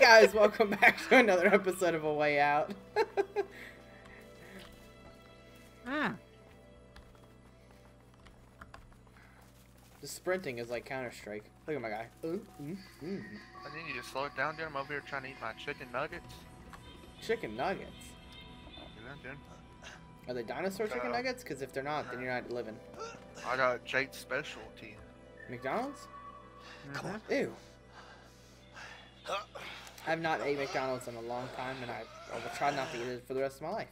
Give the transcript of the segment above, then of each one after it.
Hey guys, welcome back to another episode of A Way Out. Hmm. the sprinting is like Counter Strike. Look at my guy. Ooh, ooh, ooh. I need you to slow it down, dude. I'm over here trying to eat my chicken nuggets. Chicken nuggets. Are they dinosaur chicken nuggets? Because if they're not, then you're not living. I got Jake's specialty. McDonald's? Come on. Ew. I've not ate McDonald's in a long time, and I, I will try not to eat it for the rest of my life.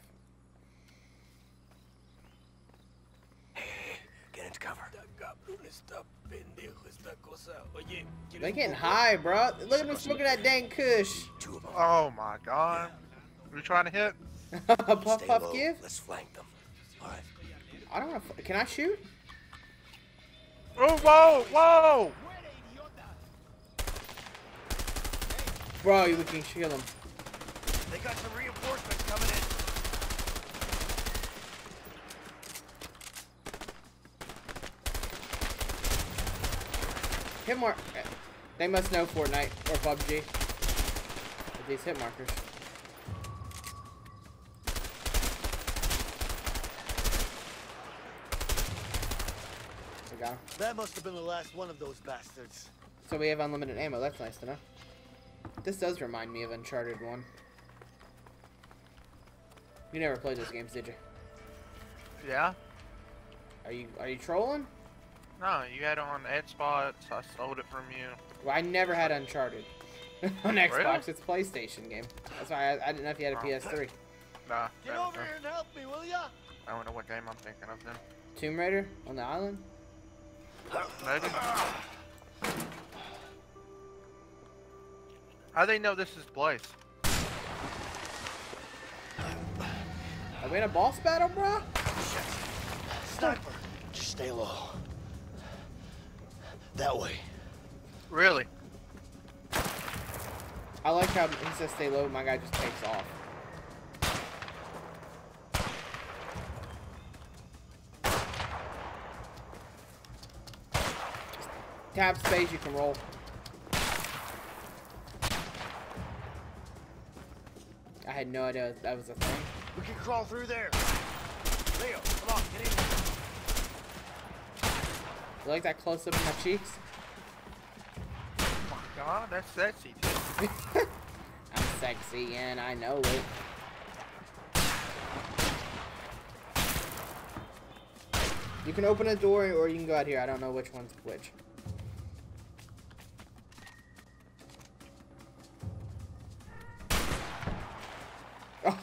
Get into cover. They getting high, bro. Look at them smoking that dang kush. Two of them. Oh my god. Are you trying to hit? puff Stay puff give? Let's flank them. All right. I don't want to. Can I shoot? Oh, whoa, whoa! Bro, you can kill him. They got some reinforcements coming in. Hit mark. Eh, they must know Fortnite or PUBG. With these hit markers. We. That must have been the last one of those bastards. So we have unlimited ammo. That's nice to know. This does remind me of Uncharted 1. You never played those games, did you? Yeah? Are you are you trolling? No, you had it on Xbox. I sold it from you. Well, I never had Uncharted on Xbox. Really? It's a PlayStation game. That's why I, I didn't know if you had a Oh. PS3. Nah, Get over here and help me, will ya? I don't know what game I'm thinking of then. Tomb Raider on the island. Maybe? How they know this is place? Are we in a boss battle, bro? Sniper. Just stay low. That way. Really? I like how he says stay low. My guy just takes off. Tap space, you can roll. Had no idea that was a thing. We can crawl through there. Leo, come on, get in here. You like that close up of my cheeks? Oh my god, that's sexy. I'm sexy and I know it. You can open a door or you can go out here. I don't know which one's which.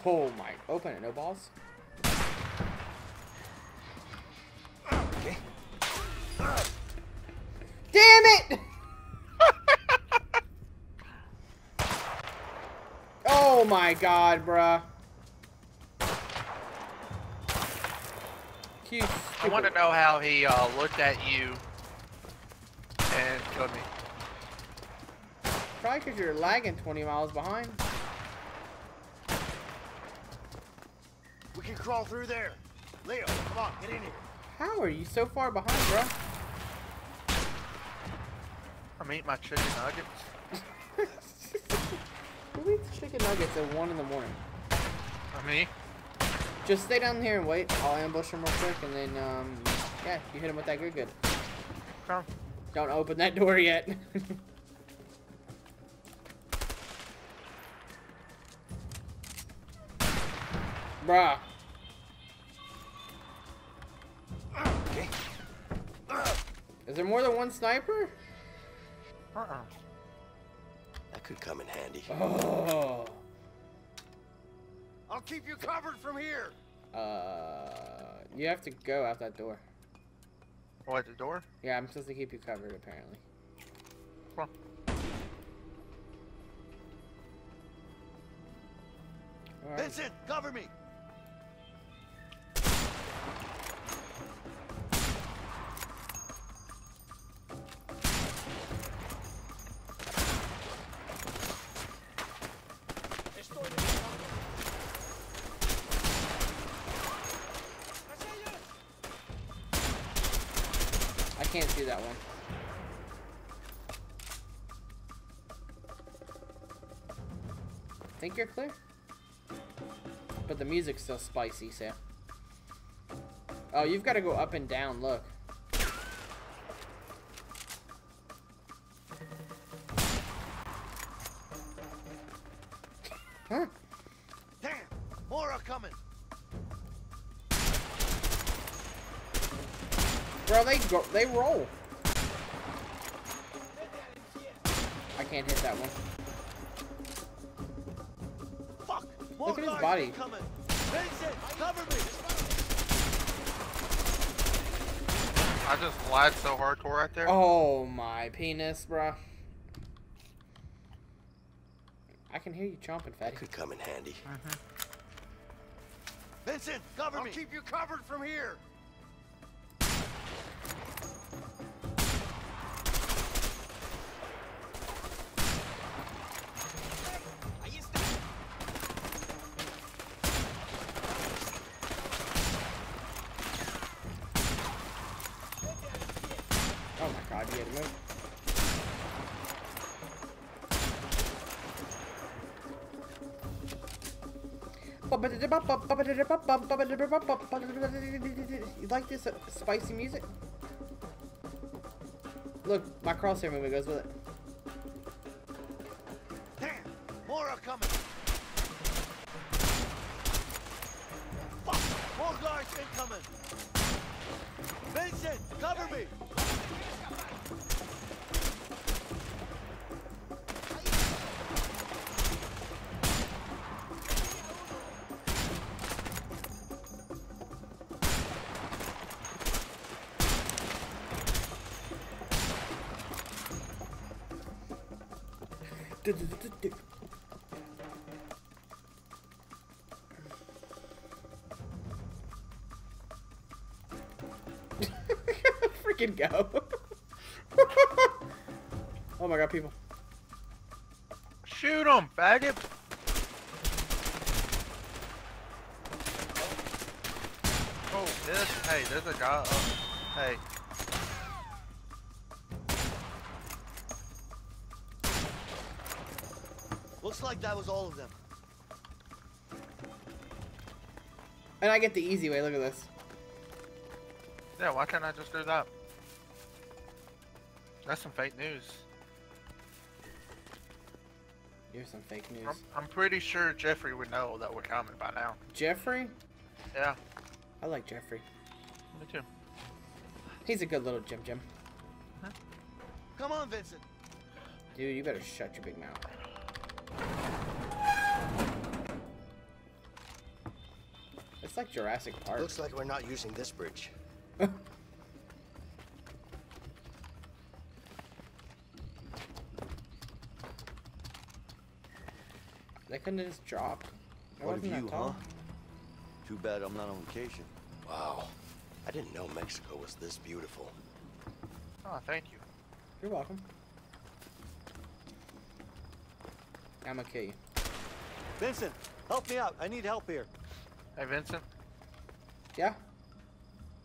Oh my, open it, no balls. Okay. Damn it! oh my god, bruh. I want to know how he uh, looked at you and killed me. Probably because you're lagging 20 miles behind. Can crawl through there. Leo, come on, get in here. How are you so far behind, bruh? I'm eating my chicken nuggets. Who eats chicken nuggets at 1 in the morning? I mean, Just stay down here and wait. I'll ambush him real quick and then, um, yeah, you hit him with that good good. come. Don't open that door yet. Bruh. Is there more than one sniper? Uh-uh. That could come in handy. Oh. I'll keep you covered from here. Uh, you have to go out that door. Oh, What, the door? Yeah, I'm supposed to keep you covered, apparently. Well, Alright. Vincent, cover me. Can't see that one. Think you're clear? But the music's still spicy, Sam. Oh, you've got to go up and down, look. They roll. I can't hit that one. Fuck! More Look at his body. Coming. Vincent, cover me! I just lied so hardcore right there. Oh my penis, bro. I can hear you chomping, fatty. Could come in handy. Uh-huh. Vincent, cover I'll me! keep you covered from here. You like this uh, spicy music? Look, my crosshair movement goes with it. Damn! More are coming! Fuck! More guards incoming! Vincent, cover me! Freaking go. oh my god, people. Shoot him, faggot! Oh, this. Hey, there's a guy. Up. Hey, Looks like that was all of them. And I get the easy way, look at this. yeah. Why can't I just do that? That's some fake news. Here's some fake news. I'm, I'm pretty sure Jeffrey would know that we're coming by now. Jeffrey? Yeah, I like Jeffrey. me too. He's a good little Jim Jim. Come on, Vincent. Dude, you better shut your big mouth. It's like Jurassic Park. Looks like we're not using this bridge. couldn't have just dropped. It What of wasn't that you, huh? Too bad I'm not on vacation. Wow. I didn't know Mexico was this beautiful. Oh, thank you. You're welcome. I'm gonna kill you. Vincent, help me out. I need help here. Hey, Vincent, Yeah?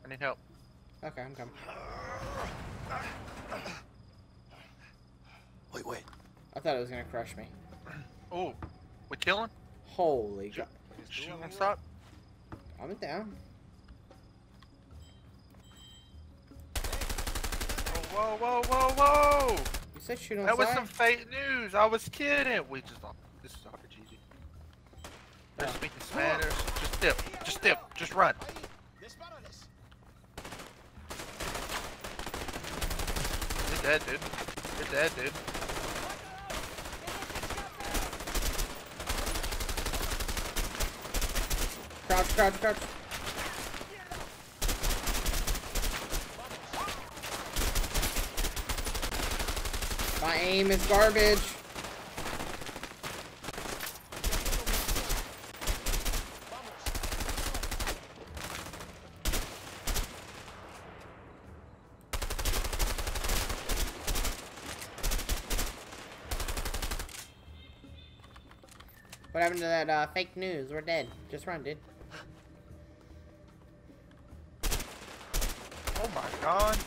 I need help. Okay, I'm coming. Wait, wait. I thought it was gonna crush me. Oh, we killing? Holy god. Shooting stop? I'm down. Whoa, whoa, whoa, whoa! You said shoot on That was some fake news. I was kidding. We just don't. This is RPG. They're Yeah. speaking Spanish. Just dip. Just dip. Just run. You're dead, dude. You're dead, dude. Crouch, crouch, crouch. My aim is garbage. What happened to that uh, fake news? We're dead. Just run, dude. Oh my god.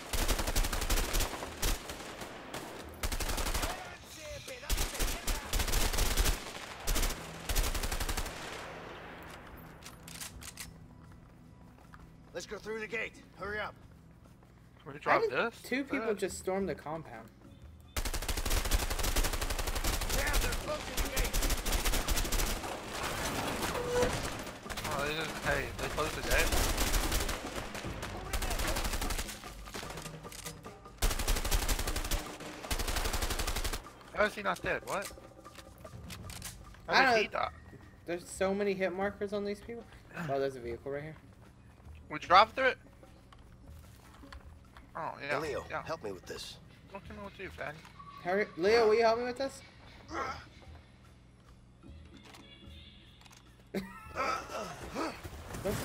Let's go through the gate. Hurry up. Can we How drop this? two people Uh, just stormed the compound? Damn, they're closing the gate. Oh, they just, hey, they closed the gate. How is he not dead? What? I How don't- did he die? There's so many hit markers on these people. Oh, there's a vehicle right here. We dropped through it? Oh, yeah. Leo, yeah. help me with this. Don't tell me what to do, fatty. Hurry, Leo, will you help me with this? What's this?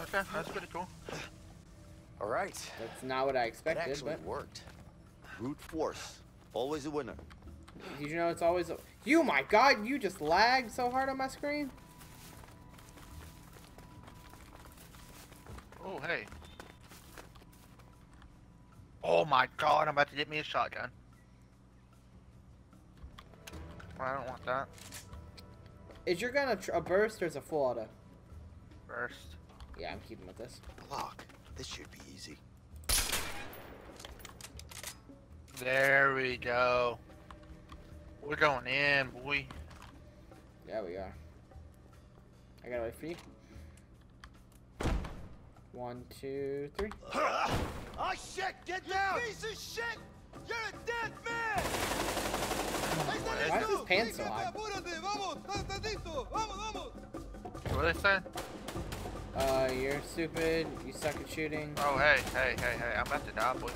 Okay, that's pretty cool. All right. That's not what I It expected, actually but worked. Brute force. Always a winner. Did you know it's always a... You, my god, you just lagged so hard on my screen? Oh, hey. Oh my god, I'm about to get me a shotgun. I don't want that. Is your gun a, tr a burst or is it full auto? First. Yeah, I'm keeping with this. Lock. This should be easy. There we go. We're going in, boy. Yeah, we are. I gotta wait for you. One, two, three. Oh shit! Get down! piece of shit! You're a dead man! Why is his pants so high? What are they saying? Uh, you're stupid. You suck at shooting. Oh, hey, hey, hey, hey, I'm about to die, boy.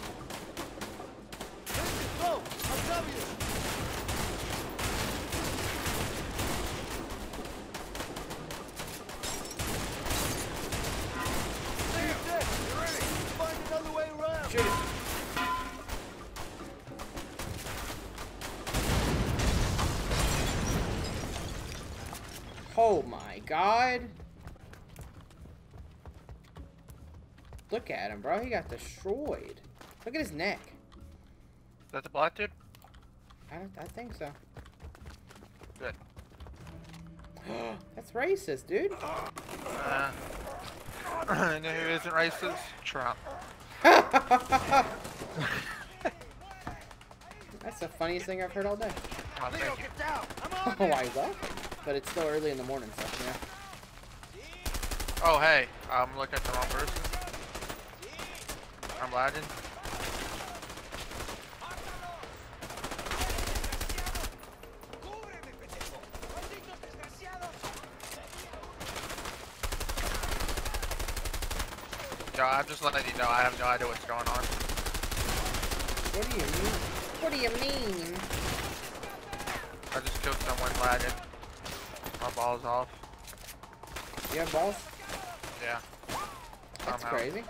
Go! I'll cover you! God. Look at him, bro. He got destroyed. Look at his neck. Is that the black dude? I, I think so. Good. That's racist, dude. Uh, I know who isn't racist? Trump. That's the funniest thing I've heard all day. Oh, Leo, get down! I'm on Oh? But it's still early in the morning, so yeah. Oh, hey, I'm looking at the wrong person. I'm lagging. Yeah, I'm just letting you know I have no idea what's going on. What do you mean? What do you mean? I just killed someone lagging. My ball's off. You have balls? Yeah. That's Somehow. crazy.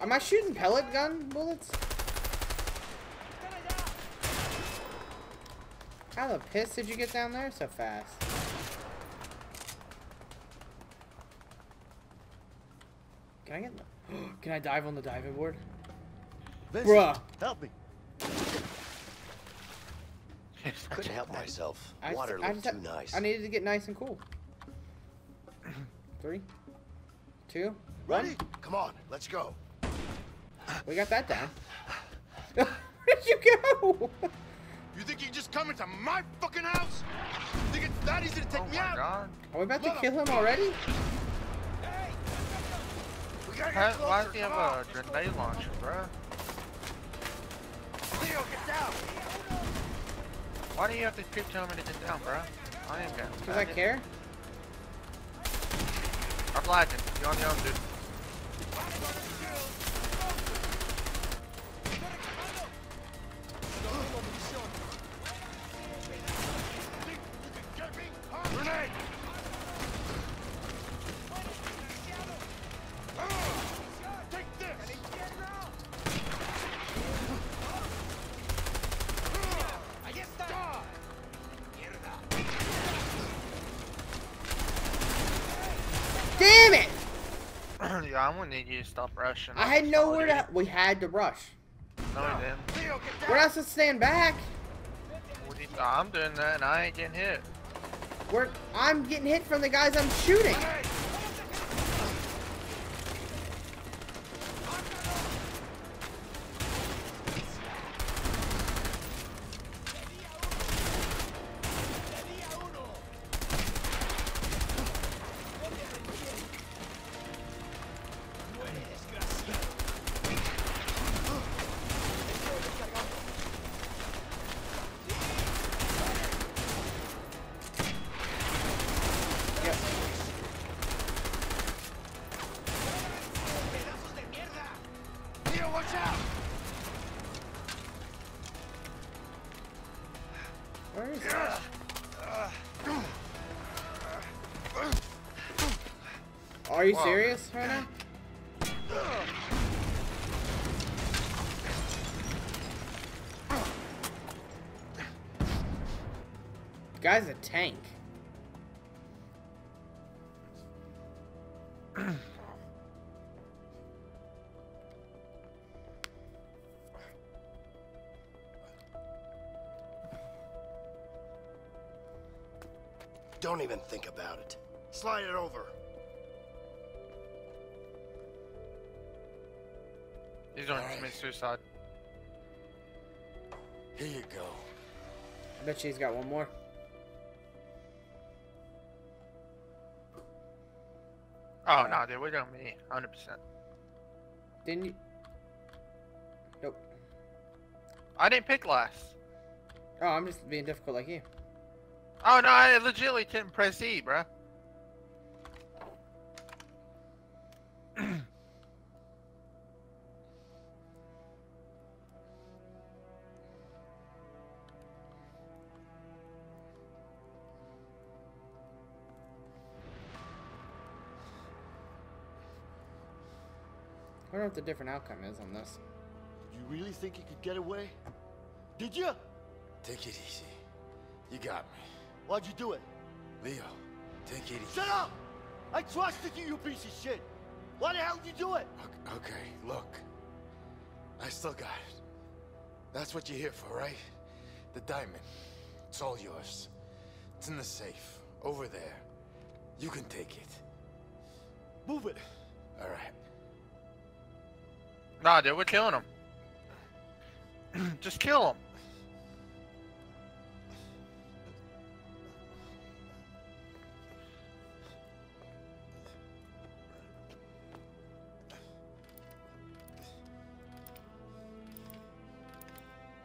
Am I shooting pellet gun bullets? How the piss did you get down there so fast? Can I get? Can I dive on the diving board? Vincent, Bruh. help me. Couldn't help myself. I Water I looked just- too nice. I needed to get nice and cool. Three, two, Ready? Come on, let's go. we got that down. Where'd you go? You think you can just come into my fucking house? You Think it's that easy to take Oh me my out? god. Are we about to kill him already? We gotta How, why closer. does he have a grenade launcher, bro? Leo, get down! Why do you have to keep telling me to get down, bro? I am getting Because I care. I'm lagging. You on your own, dude. Need you to stop rushing. I had nowhere to. We had to rush. No, we didn't. Leo, get down! We're not supposed to stand back. What do you- I'm doing that and I ain't getting hit. We're. I'm getting hit from the guys I'm shooting. Slide it over. He's going to Alright. commit suicide. Here you go. I bet you he's got one more. Oh no, dude, we're doing me, 100%. Didn't you? Nope. I didn't pick last. Oh, I'm just being difficult like you. Oh no, I legitimately didn't press E, bruh. What the different outcome is on this. You really think you could get away? Did you? Take it easy. You got me. Why'd you do it? Leo, take it easy. Shut up! I trusted you, you piece of shit! Why the hell did you do it? Ok- Okay, look. I still got it. That's what you're here for, right? The diamond. It's all yours. It's in the safe. Over there. You can take it. Move it. All right. Nah, dude, we're killing him. Just kill him.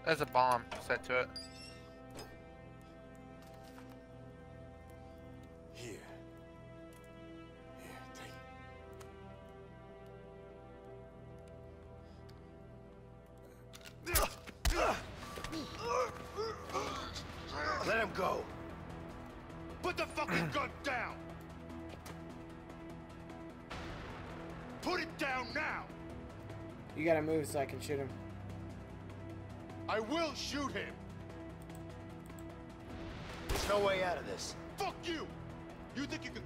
There's a bomb set to it. You gotta move so I can shoot him. I will shoot him! There's no way out of this. Fuck you! You think you can...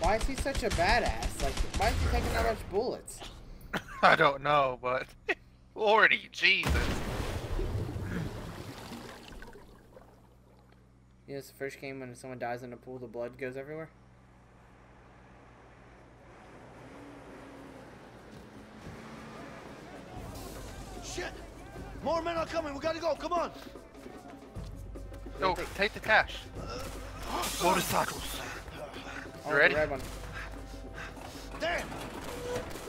Why is he such a badass? Like, why is he taking that much bullets? I don't know, but Lordy, Jesus. You know, it's the first game when someone dies in a pool, the blood goes everywhere. Shit! More men are coming, we gotta go, come on! Go, take the cash. Motorcycles. Oh, You ready? The red one.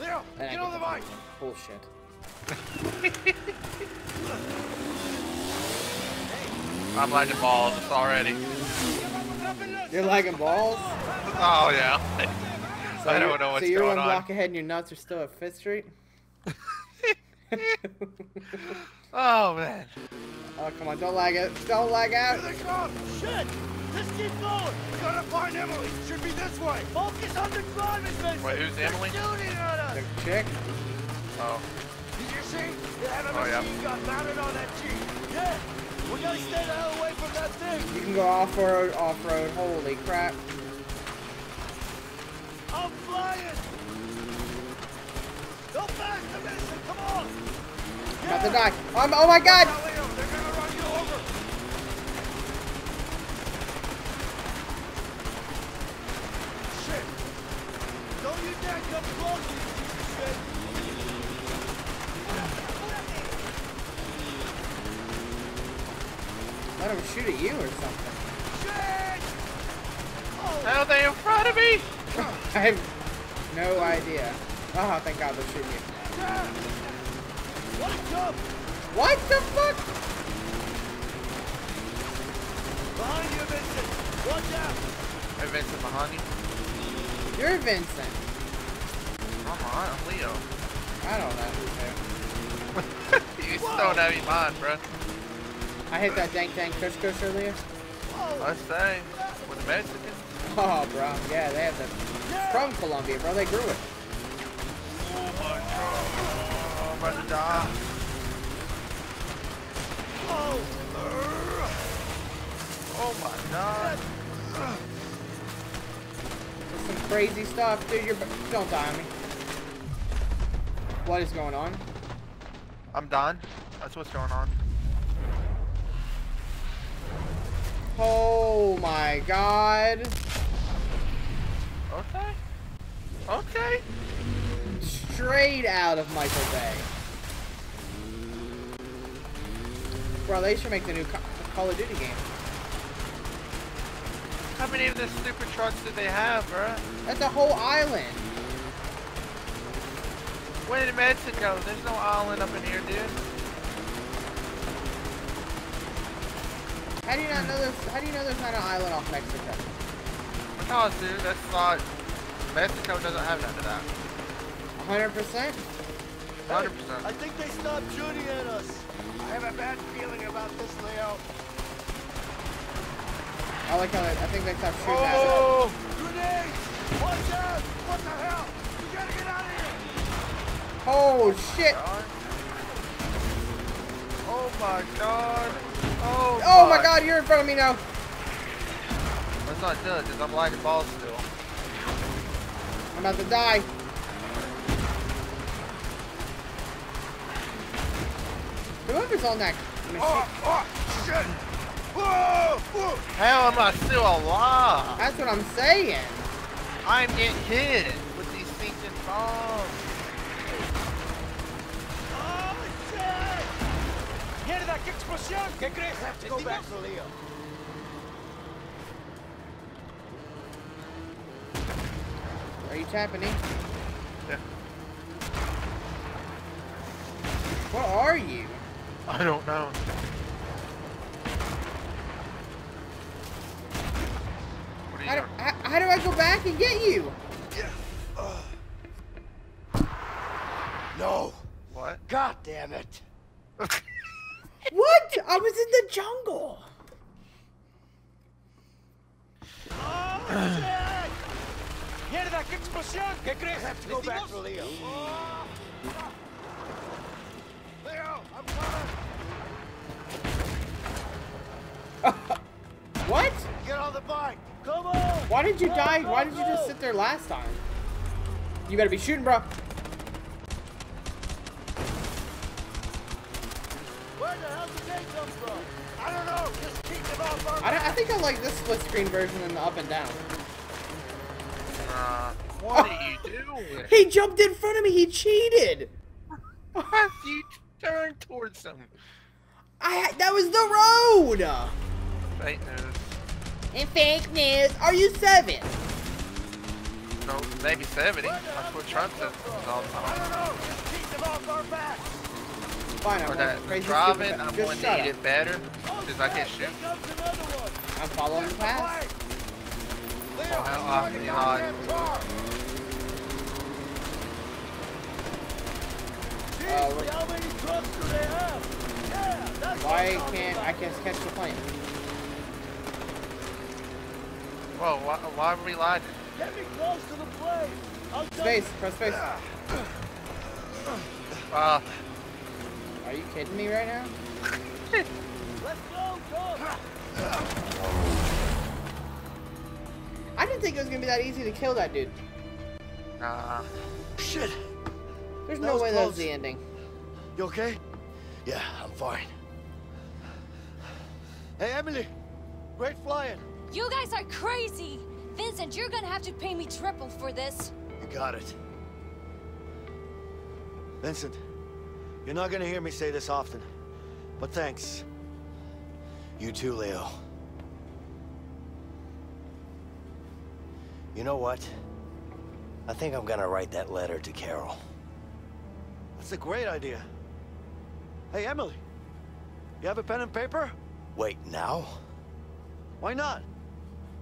Damn! Leo, And get on the bike! Bullshit. I'm lagging balls already. You're lagging balls. Oh yeah. So I don't you're- know what's So you're going one on. block ahead and your nuts are still at Fifth Street. Oh man. oh come on! Don't lag it! Don't lag out! Here they come! Shit! Let's keep going. We gotta find Emily. Should be this way. Focus on the driving Vincent. Wait, who's They're Emily? shooting at us. The chick? Oh. Did you see? They had a Oh, yeah. machine gun mounted on that jeep. Yeah. We gotta stay the hell away from that thing. You can go off-road, off-road. Holy crap. I'm flying. Go faster, Vincent. Come on. I'm about to die. I'm, oh my god! Now, Leo, they're gonna run you over. Shit. Don't you dare come close, you piece of shit. Let him shoot at you or something. Shit! How are they in front of me? I have no idea. Oh, thank God they're shooting you. Yeah. What! What the fuck? Behind you, Vincent. Watch out. Hey, Vincent behind you. You're Vincent. Come on, I'm Leo. I don't know who's there. you still don't have mind, bro. I hit that dank dank kush kush earlier. I say, with the Mexicans. Oh, bro. Yeah, they have the... From Colombia, bro. They grew it. Oh my god. Oh, I'm about to die. Oh my god. Some crazy stuff. Dude, you're... Don't die on me. What is going on? I'm done. That's what's going on. Oh my god. Okay. Okay. Straight out of Michael Bay. Bro, they should make the new Call of Duty game. How many of the stupid trucks did they have, bro? That's a whole island. When in Mexico, there's no island up in here, dude. How do you not know there's how do you know there's not an island off Mexico? Because, dude, that's not. Mexico doesn't have none of that. hundred percent? 100%. I think they stopped shooting at us. I have a bad feeling about this, Leo. I like how they, I think they stopped shooting at us. Oh! Grenades! Watch out! What the hell? We gotta get out of here! Oh shit! God. Oh my god. Oh, Oh my god, you're in front of me now. That's not good, because I'm lagging balls still. I'm about to die. Whoever's on that. Oh, oh, shit! Whoa! Whoa! How am I still alive? That's what I'm saying. I'm getting hit with these stinking bombs. ¡Mierda, explosión! ¿Qué crees? Have to go back to Leo. Are you tapping in? Yeah. What are you? I don't know. What are you How do, how, how do I go back and get you? No! Uh. What? God damn it! What? I was in the jungle. Shit! ¡Mierda, qué explosión! ¿Qué crees? Have to go back to Leo. Leo, I'm coming! What? Get on the bike! Come on! Why did you Go, die? go, Why did you just sit there last time? You better be shooting, bro. I, don't, I think I like this split screen version than the up and down. Uh, what are you doing? He jumped in front of me. He cheated. Why you turn towards him. I that was the road. Fake news. And fake news. Are you seven? No, maybe 70. That's what Trump says all the I don't time. know. Just keep them off our backs. Fine, I'm For going that crazy driving. I'm going to shut eat it better because I can shoot. Here comes another one. I'm following the path. Oh, how I'm often trying to you goddamn car. Uh, Jeez, we're- how many trucks do they have? Yeah, that's what Why can't. I can't catch the plane? Whoa, why, why are we lying? Get me close to the plane. I'll Space, press space. Uh, Are you kidding me right now? you. Let's go, come. I didn't think it was gonna be that easy to kill that dude. nah. Shit. There's That no was way that was the ending. You okay? Yeah, I'm fine. Hey, Emily. Great flying. You guys are crazy! Vincent, you're gonna have to pay me triple for this. You got it. Vincent, you're not gonna hear me say this often, but thanks. You too, Leo. You know what? I think I'm gonna write that letter to Carol. That's a great idea. Hey, Emily. You have a pen and paper? Wait, now? Why not?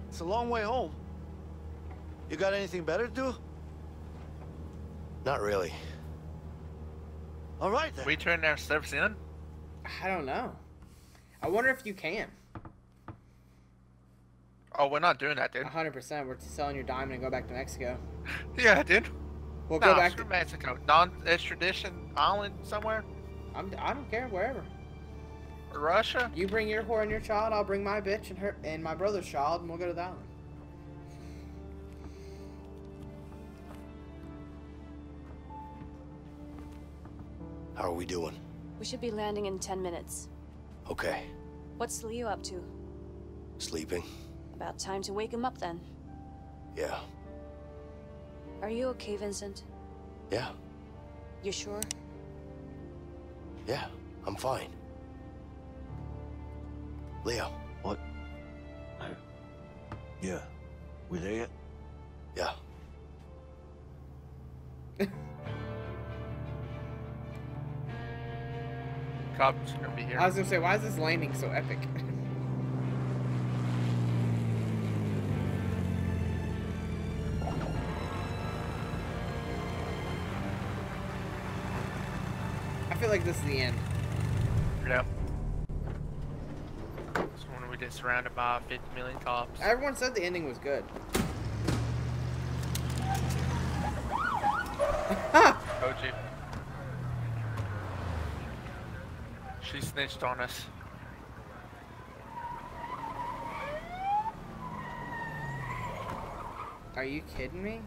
It's a long way home. You got anything better to do? Not really. All right then. We turn our steps in? I don't know. I wonder if you can. Oh, we're not doing that, dude. 100%. We're selling your diamond and go back to Mexico. Yeah, dude. We'll Nah, go back to. Mexico. Non-extradition island somewhere? I'm, I don't care, wherever. Russia? You bring your whore and your child, I'll bring my bitch and her and my brother's child, and we'll go to that one. How are we doing? We should be landing in 10 minutes. Okay. What's Leo up to? Sleeping? About time to wake him up then. Yeah. Are you okay, Vincent? Yeah. You sure? Yeah. I'm fine. Leo. What? Yeah. We there yet? Yeah. Cops gonna be here. I was gonna say, why is this landing so epic? I feel like this is the end. Yeah. So when we get surrounded by 50 million cops. Everyone said the ending was good. Told you. She snitched on us. Are you kidding me?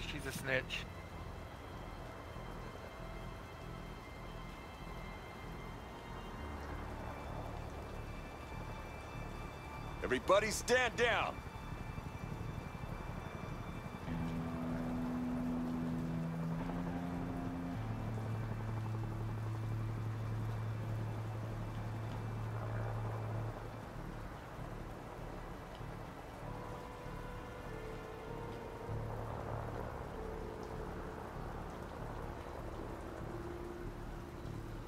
She's a snitch. Everybody stand down.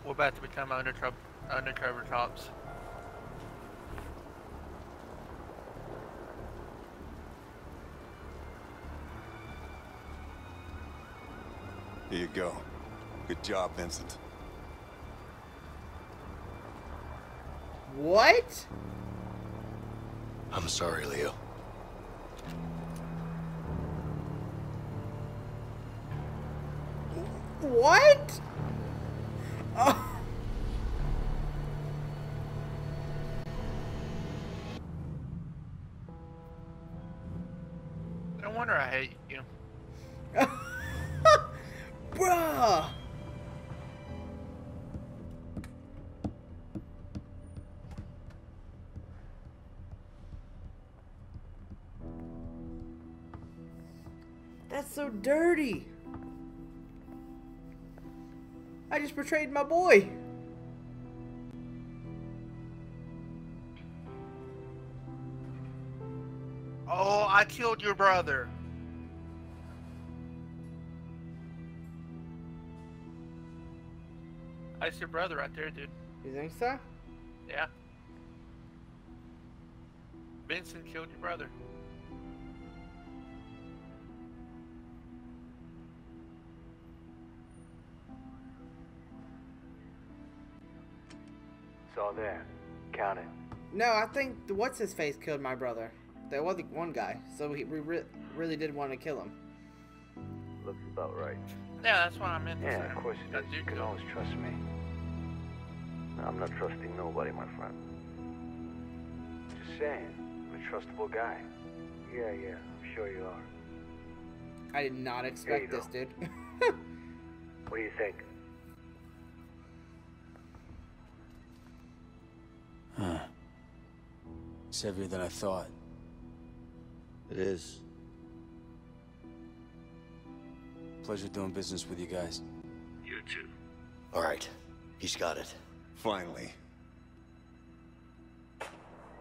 We're about to become undercover, undercover cops. Here you go. Good job, Vincent. What? I'm sorry, Leo. What? So dirty. I just betrayed my boy. Oh, I killed your brother. That's your brother right there, dude. You think so? Yeah. Vincent killed your brother. All there. Count it. No, I think the what's his face killed my brother. There was one guy, so he, we re really did want to kill him. Looks about right. Yeah, that's what I meant to Yeah, of course it That is. You can always trust me. I'm not trusting nobody, my friend. Just saying, I'm a trustable guy. Yeah, yeah, I'm sure you are. I did not expect this, dude. What do you think? It's heavier than I thought. It is. Pleasure doing business with you guys. You too. All right. He's got it. Finally.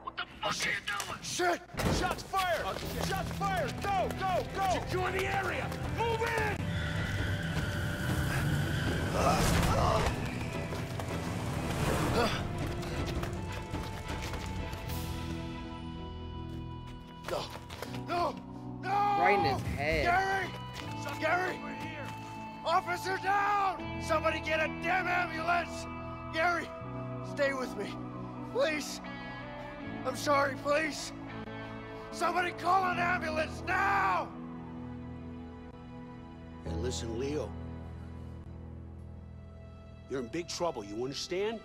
What the fuck okay. are you doing? Shit! Shots fired! Shots fired! Go, go, go! Secure the area! Move in! No! Officer down! Somebody get a damn ambulance! Gary! Stay with me. Please! I'm sorry, please! Somebody call an ambulance now! Hey, listen, Leo. You're in big trouble, you understand?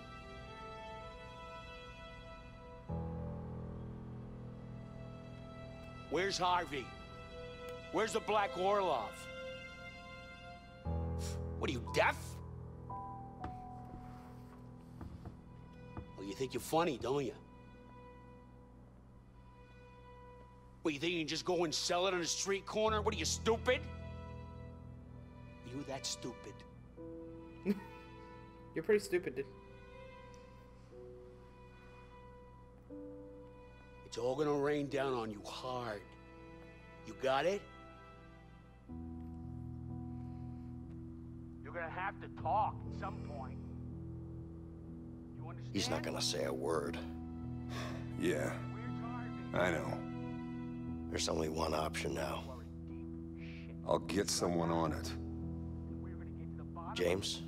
Where's Harvey? Where's the Black Orlov? What are you, deaf? Well, you think you're funny, don't you? What, you think you can just go and sell it on a street corner? What are you, stupid? Are you that stupid? You're pretty stupid, dude. It's all gonna rain down on you hard. You got it? You're gonna have to talk at some point. You understand? He's not gonna say a word. Yeah. I know. There's only one option now. I'll get someone on it. James,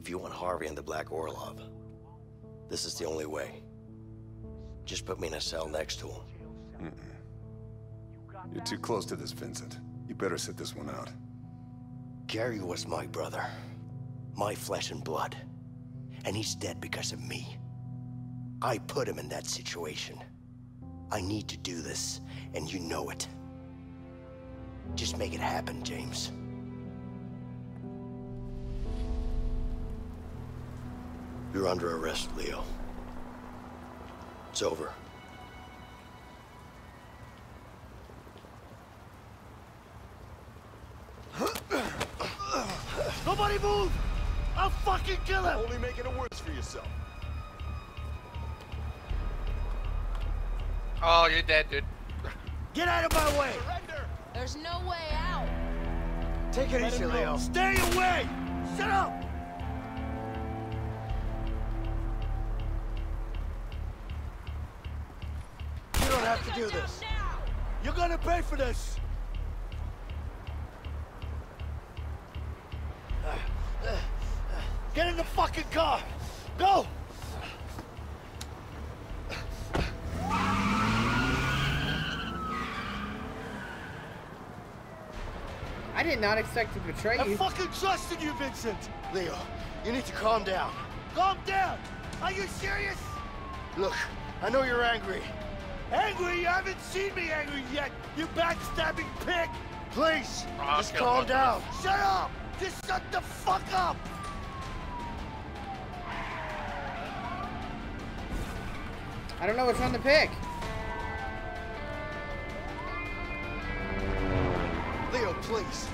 if you want Harvey and the Black Orlov, this is the only way. Just put me in a cell next to him. Mm-mm. You're too close to this, Vincent. You better sit this one out. Gary was my brother. My flesh and blood. And he's dead because of me. I put him in that situation. I need to do this, and you know it. Just make it happen, James. You're under arrest, Leo. It's over. Nobody move! I'll fucking kill him! Only making it worse for yourself. Oh, you're dead, dude. Get out of my way! Surrender! There's no way out. Take it Let easy. Leo. Stay away! Shut up! You don't have to do this. You're gonna pay for this! Get in the fucking car! Go! I did not expect to betray you. I you. fucking trusted you, Vincent! Leo, you need to calm down. Calm down! Are you serious? Look, I know you're angry. Angry? You haven't seen me angry yet, you backstabbing pig! Please, Oh, just calm down. Shut up! Just shut the fuck up! I don't know which one to pick. Leo, please.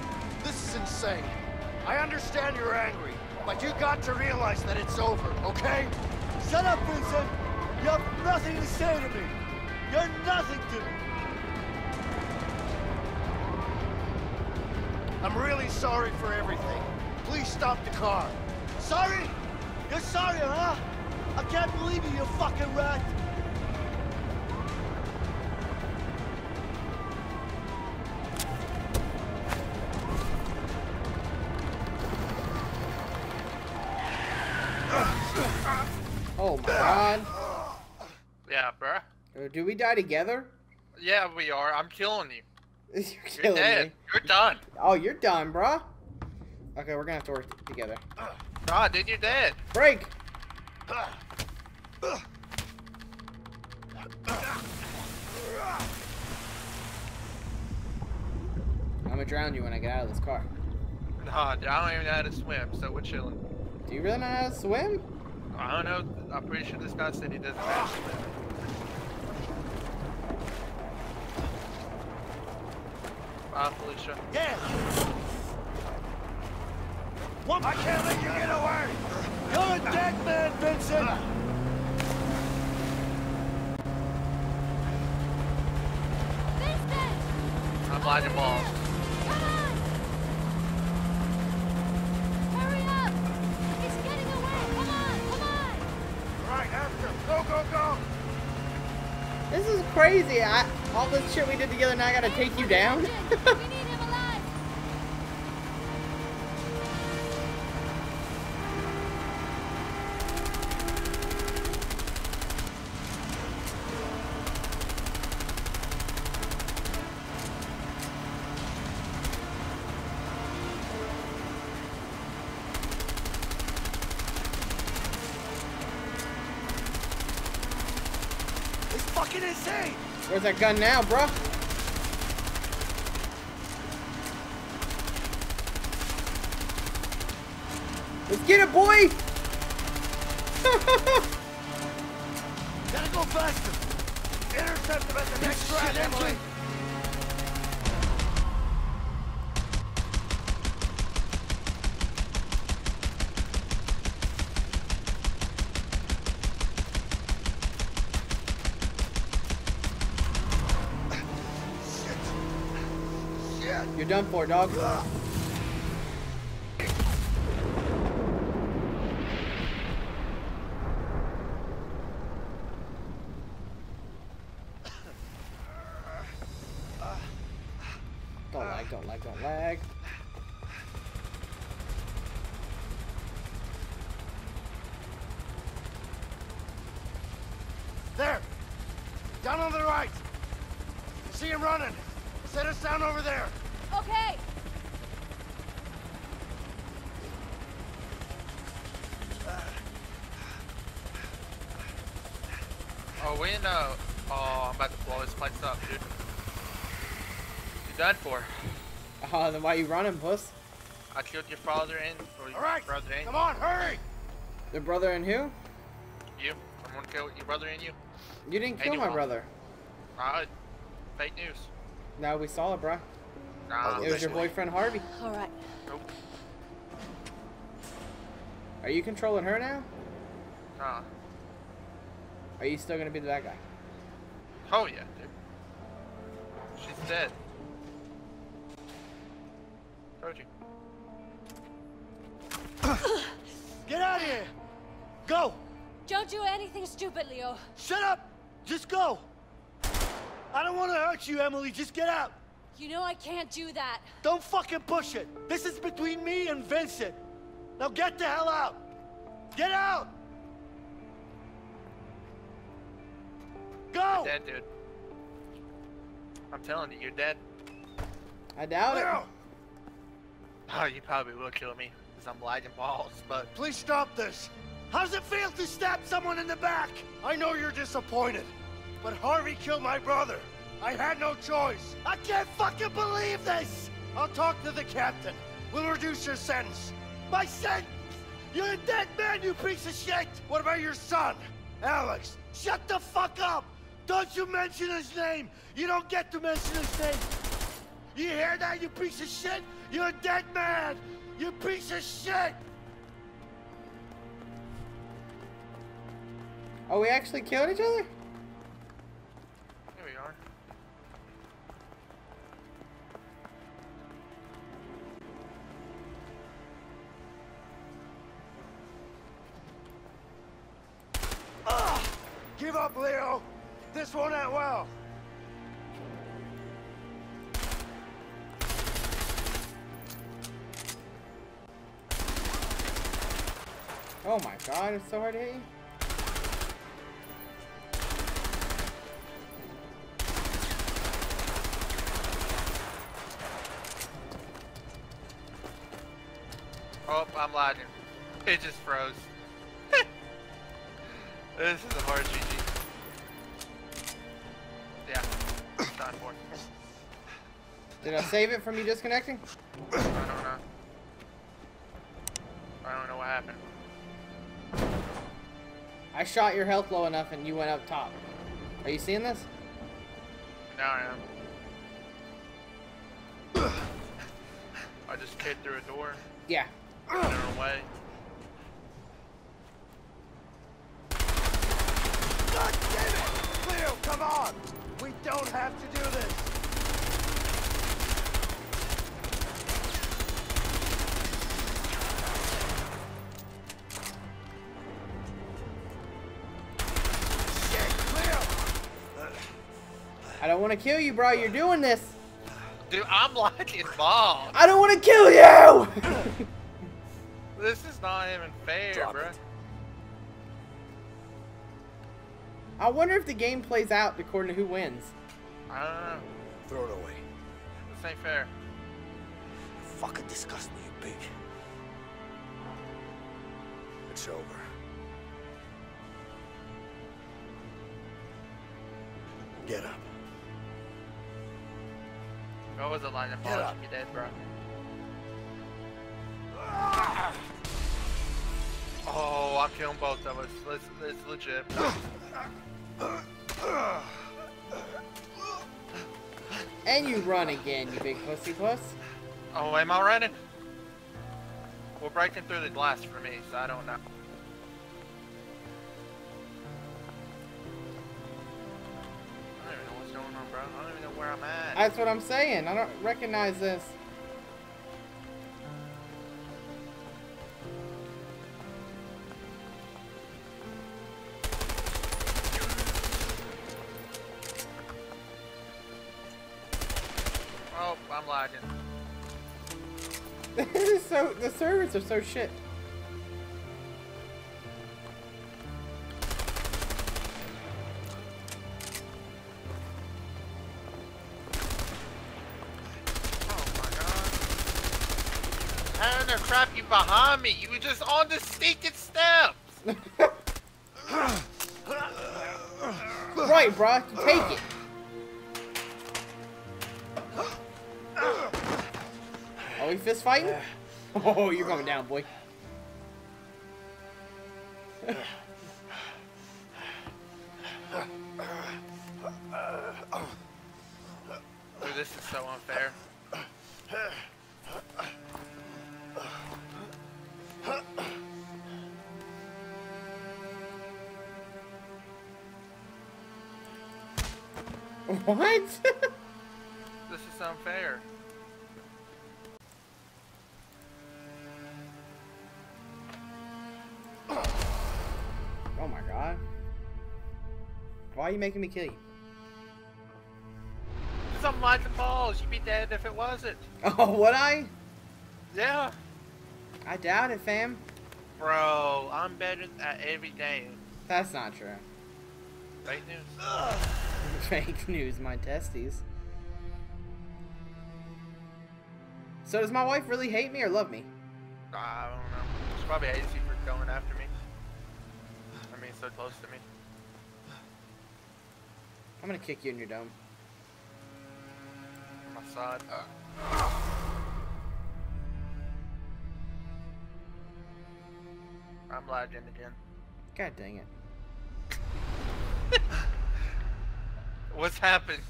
This is insane. I understand you're angry, but you got to realize that it's over, okay? Shut up, Vincent! You have nothing to say to me! You're nothing to me! I'm really sorry for everything. Please stop the car. Sorry? You're sorry, huh? I can't believe you, you fucking rat! Uh, Do we die together? Yeah, we are. I'm killing you. You're You're killing dead. me. You're done. Oh, you're done, bruh. Okay, we're gonna have to work together. Nah, dude, you're dead. Break! I'm gonna drown you when I get out of this car. Nah, dude, I don't even know how to swim, so we're chilling. Do you really know how to swim? I don't know. I'm pretty sure this guy said he doesn't know how to swim. Bye, Felicia. Yeah. What? I can't let you get away! You're a dead man, Vincent! Vincent! I'm blind your balls. Come on! Hurry up! He's getting away! Come on! Come on! Right, after! Go, go, go! This is crazy. I, all this shit we did together, now I gotta take you down? that gun now, bruh? Let's get it, boy! For, dog. There! Down on the right! See him running! Set us down over there! Okay! Oh, we know. Oh, I'm about to blow this place up, dude. You're for. Oh, then why you running, puss? I killed your father and or your Alright! brother and Come on, hurry! The brother and who? you. I'm gonna kill your brother and you. You didn't kill you my brother. Uh, fake news. No, we saw it, bruh. Nah, It was your boyfriend Harvey. Alright. nope. Are you controlling her now? Nah. Are you still gonna be the bad guy? Oh yeah, dude. She's dead. Do anything stupid, Leo. Shut up! Just go! I don't want to hurt you, Emily. Just get out! You know I can't do that. Don't fucking push it! This is between me and Vincent! Now get the hell out! Get out! Go! You're Dead, dude. I'm telling you, you're dead. I doubt it. Oh, you probably will kill me because I'm lagging balls, but Please stop this! How does it feel to stab someone in the back? I know you're disappointed, but Harvey killed my brother. I had no choice. I can't fucking believe this! I'll talk to the captain. We'll reduce your sentence. My son! You're a dead man, you piece of shit! What about your son, Alex? Shut the fuck up! Don't you mention his name! You don't get to mention his name! You hear that, you piece of shit? You're a dead man! You piece of shit! Oh, we actually killed each other? here we are. Give up, Leo. This won't end well. Oh my god, it's so hard to hit you. Oh, I'm lagging. It just froze. this is a hard GG. Yeah, it's done for. Did I save it from you disconnecting? I don't know. I don't know what happened. I shot your health low enough and you went up top. Are you seeing this? Now I am. I just kicked through a door. Yeah. Ran away. God damn it! Cleo, come on! We don't have to do this! I don't want to kill you, bro. You're doing this. Dude, I'm like involved. I don't want to kill you! This is not even fair, Drop bro. it. I wonder if the game plays out according to who wins. I don't know. Throw it away. This ain't fair. You fucking disgust me, you pig. It's over. Get up. If I was a line of Get you'd be dead, bro. Oh, I'm killing both of us. It's, it's legit. And you run again, you big pussy puss. Oh, am I running? We're breaking through the glass for me, so I don't know. I don't even know what's going on, bro. I don't even know where I'm at. That's what I'm saying. I don't recognize this. This is so. The servers are so shit. Oh my god. How in the crap you behind me? You were just on the sneaking steps. Right, bruh. Take it. Are we fist fighting? Oh, you're going down, boy. Dude, this is so unfair. What? you making me kill you? Because I'm lighting balls. You'd be dead if it wasn't. Oh, would I? Yeah. I doubt it, fam. Bro, I'm better at every game. That's not true. Fake news. Fake news, my testes. So does my wife really hate me or love me? I don't know. She probably hates you for going after me. I mean, so close to me. I'm gonna kick you in your dome. On my side. Uh. I'm lagging again. God dang it. What's happened?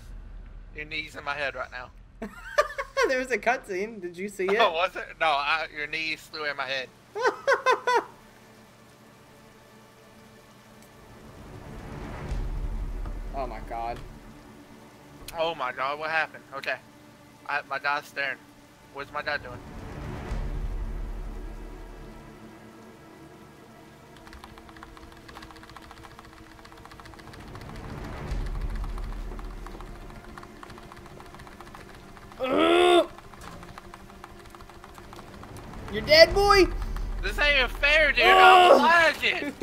Your knees in my head right now. there was a cutscene. Did you see oh, it? Oh, was it? No, I, your knees flew in my head. oh my god. Oh my god, what happened? Okay. I, my dad's staring. What's my dad doing? You're dead, boy? This ain't even fair, dude. I'm lagging.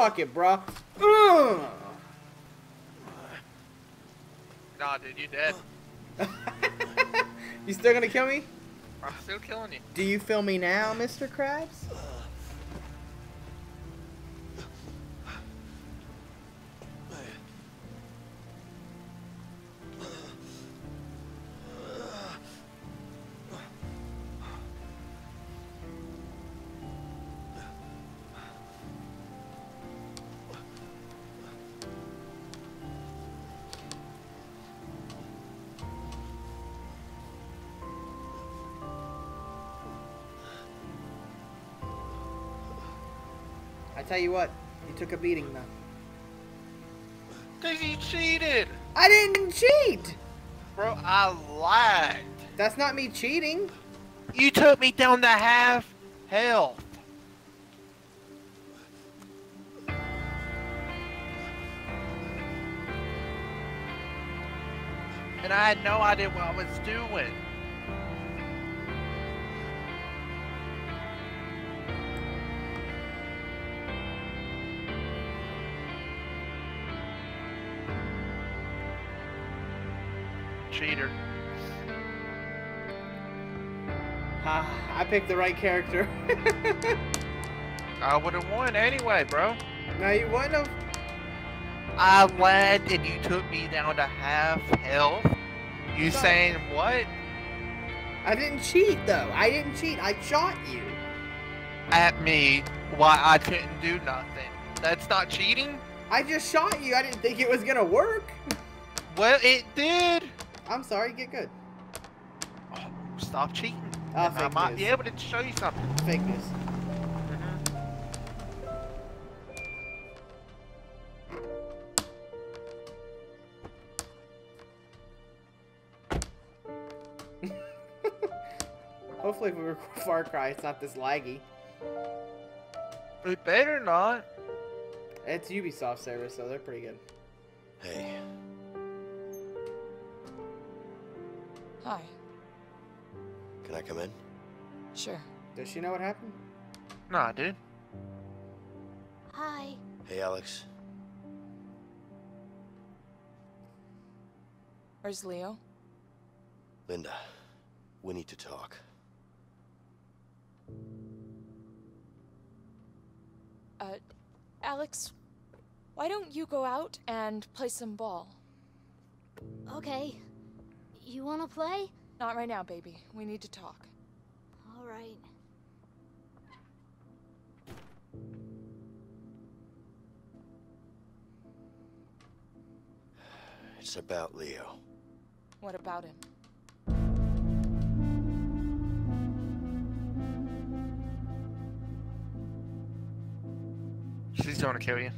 Suck it, bruh. Ugh. Nah, dude, you dead. You still gonna kill me? I'm still killing you. Do you feel me now, Mr. Krabs? I tell you what, you took a beating though. Cause you cheated. I didn't cheat! Bro, I lied. That's not me cheating. You took me down to half health. And I had no idea what I was doing. Picked the right character. I would have won anyway, bro. no, you wouldn't have. I led and you took me down to half health. You Stop. saying what? I didn't cheat though. I didn't cheat. I shot you. At me why I couldn't do nothing. That's not cheating? I just shot you. I didn't think it was gonna work. Well, it did. I'm sorry. Get good. Oh, stop cheating. And I fake might news. be able to show you something. Fake news. Mm-hmm. Hopefully, if we record Far Cry, it's not this laggy. It better not. It's Ubisoft service, so they're pretty good. Hey, Hi. Can I come in? Sure. Does she know what happened? Nah, dude. Hi. Hey, Alex. Where's Leo? Linda, we need to talk. Uh, Alex, why don't you go out and play some ball? Okay. You wanna play? Not right now, baby. We need to talk. Alright. It's about Leo. What about him? She's gonna kill you.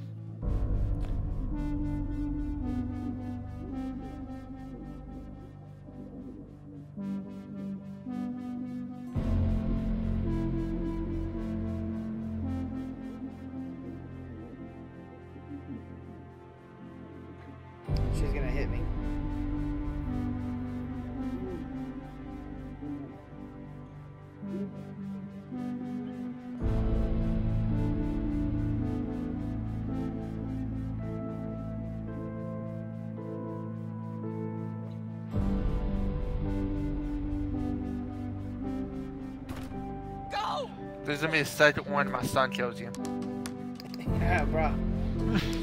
There's gonna be a second one. My son kills you. Yeah, bro.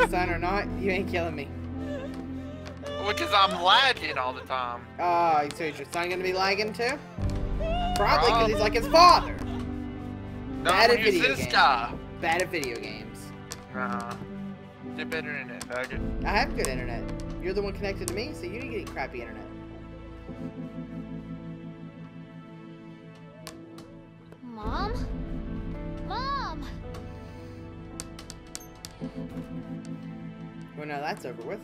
Son or not, you ain't killing me. Because I'm lagging all the time. Oh, so is your son gonna be lagging too? Probably because he's like his father. No, Bad at video games. guy? Bad at video games. Nah. Get better internet, faggot. I have good internet. You're the one connected to me, so you need crappy internet. Mom? Mom! Well, now that's over with.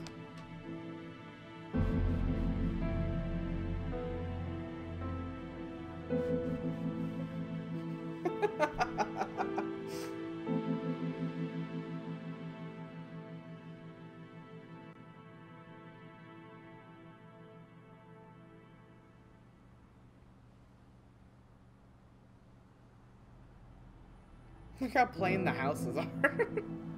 Look how plain the houses are.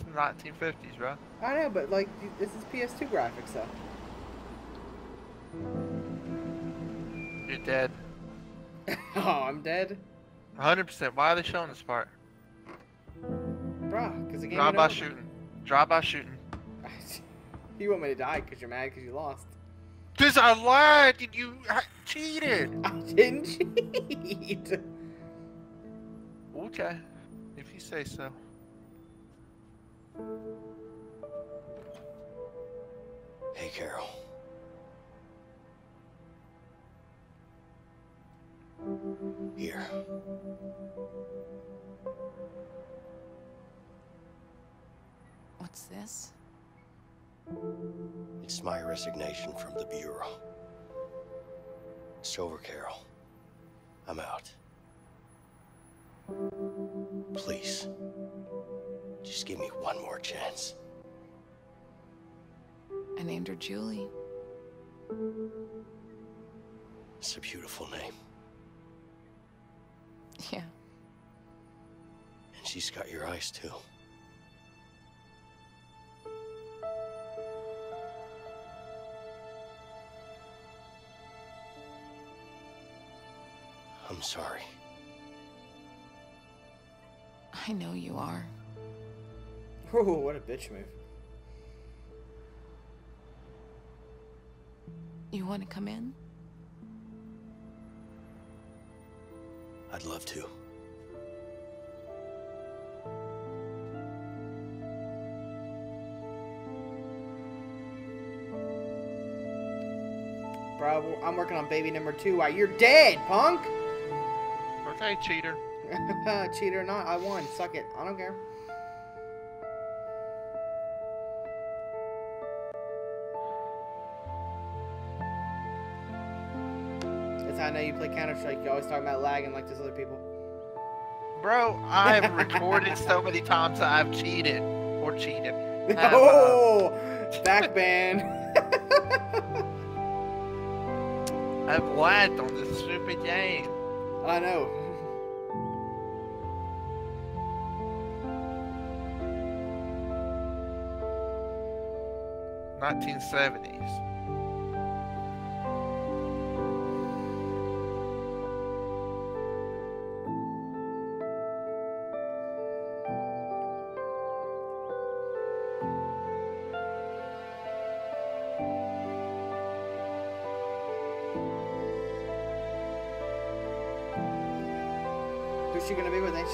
It's 1950s, bro. I know, but like this is PS2 graphics though. You're dead. oh, I'm dead, 100%. Why are they showing this part? Bruh, Because the game. Drive by over. shooting. Drive by shooting. you want me to die because you're mad because you lost? Cause I lied and you I cheated. I didn't cheat. Okay, if you say so. Hey, Carol. Here. What's this? It's my resignation from the Bureau. It's over, Carol. I'm out. Please. Just give me one more chance. I named her Julie. It's a beautiful name. Yeah. And she's got your eyes, too. I'm sorry. I know you are. Oh, what a bitch move. You want to come in? I'd love to. Bro, I'm working on baby number two while you're dead, punk! Okay, cheater. Cheater or not, I won. Suck it. I don't care. I know you play Counter Strike. You always talk about lagging like those other people. Bro, I've recorded so many times that I've cheated. Or cheated. Have, uh, Oh, VAC ban. I've lagged on this stupid game. I know. Nineteen seventies.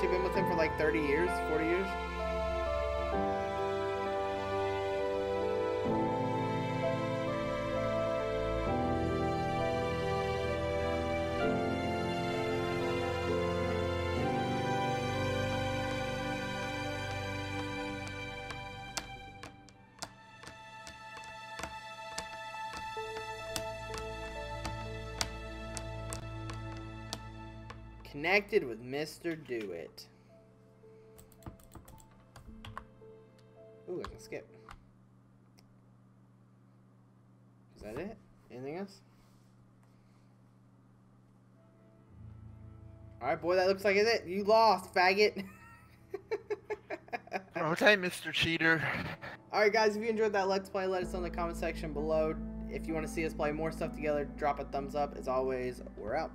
Gonna be with? Ain't she been with him for like 30 years, 40 years? Connected with Mr. Do It. Ooh, I can skip. Is that it? Anything else? Alright, boy, that looks like it's it. You lost, faggot. Okay, Mr. Cheater. Alright, guys, if you enjoyed that Let's Play, let us know in the comment section below. If you want to see us play more stuff together, drop a thumbs up. As always, we're out.